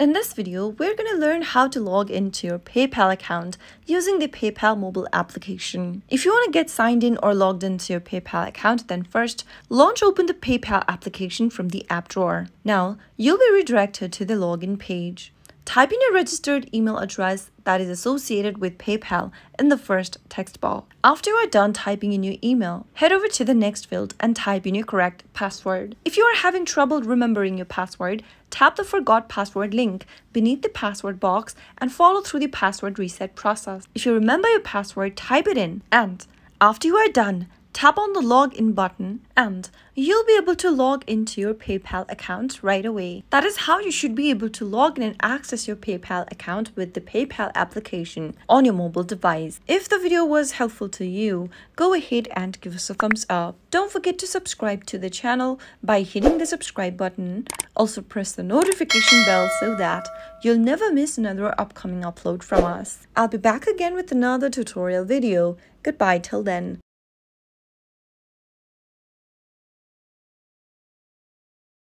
In this video, we're going to learn how to log into your PayPal account using the PayPal mobile application. If you want to get signed in or logged into your PayPal account, then first, launch open the PayPal application from the app drawer. Now, you'll be redirected to the login page. Type in your registered email address that is associated with PayPal in the first text box. After you are done typing in your email, head over to the next field and type in your correct password. If you are having trouble remembering your password, tap the Forgot Password link beneath the password box and follow through the password reset process. If you remember your password, type it in and after you are done, Tap on the login button and you'll be able to log into your PayPal account right away. That is how you should be able to log in and access your PayPal account with the PayPal application on your mobile device. If the video was helpful to you, go ahead and give us a thumbs up. Don't forget to subscribe to the channel by hitting the subscribe button. Also press the notification bell so that you'll never miss another upcoming upload from us. I'll be back again with another tutorial video. Goodbye till then.